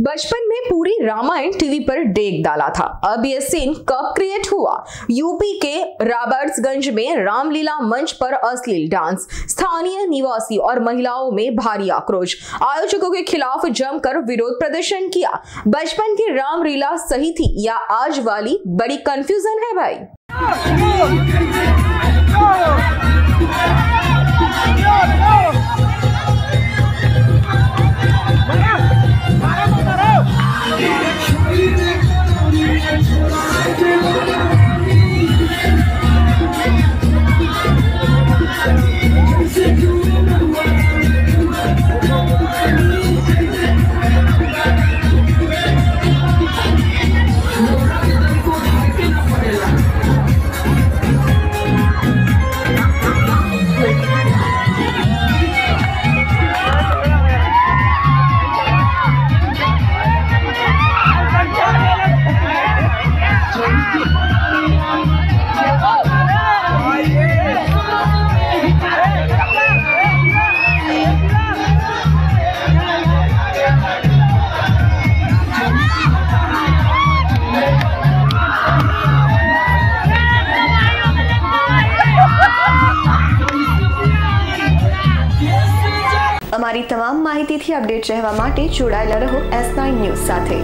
बचपन में पूरी रामायण टीवी पर डेग डाला था। अब यह सीन कब क्रिएट हुआ? यूपी के रॉबर्ट्सगंज में रामलीला मंच पर अश्लील डांस स्थानीय निवासी और महिलाओं में भारी आक्रोश। आयोजकों के खिलाफ जमकर विरोध प्रदर्शन किया। बचपन की रामलीला सही थी या आज वाली बड़ी कंफ्यूजन है भाई? અમારી તમામ માહિતીથી અપડેટ રહેવા માટે જોડાયેલા રહો એસ નાઇન ન્યૂઝ સાથે